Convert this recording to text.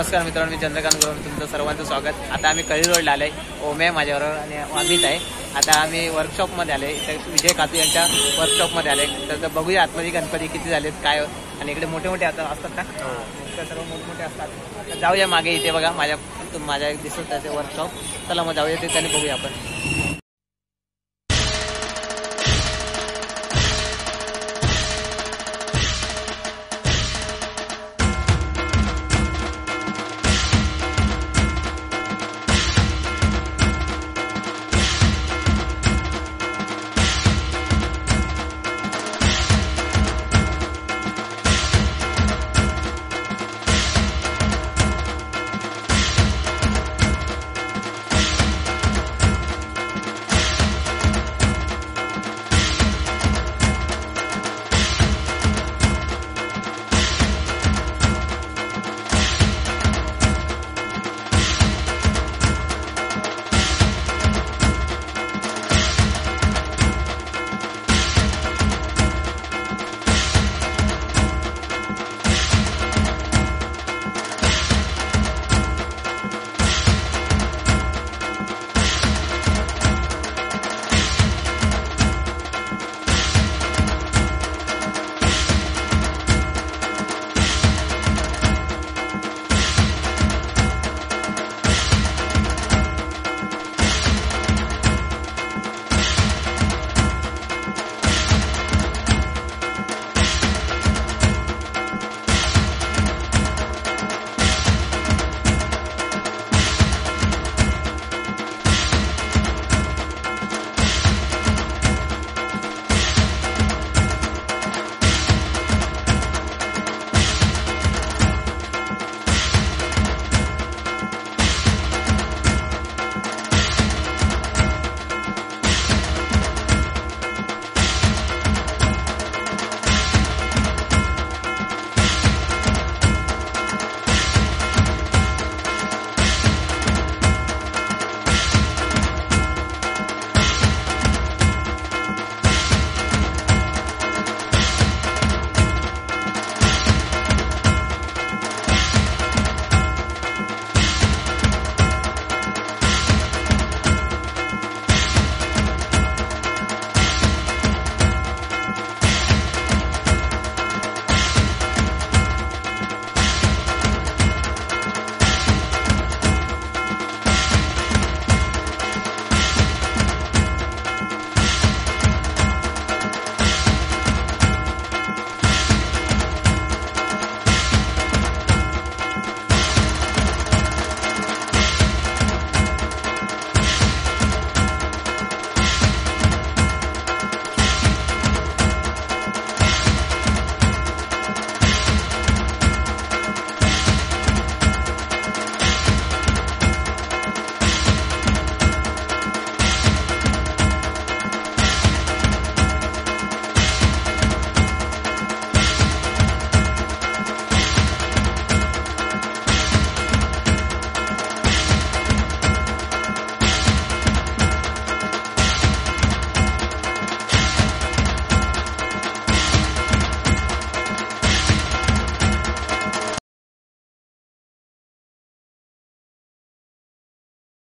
नमस्कार मित्रांनो मी चंद्रकांत गुरव तुमचं सर्वांचं स्वागत. आता आम्ही कळी रोडला आलोय. ओमे आहे माझ्याबरोबर आणि अमित आहे. आता आम्ही वर्कशॉपमध्ये आलोय. इथे विजय कातू यांच्या वर्कशॉपमध्ये आले तर बघूया आतमध्ये गणपती किती झालेत काय आणि इकडे मोठे मोठे आता असतात का हो. सर्व मोठमोठे असतात. जाऊया मागे इथे बघा. माझ्या माझ्या एक दिसत आहे वर्कशॉप चला मग जाऊया ते त्याने बघूया आपण.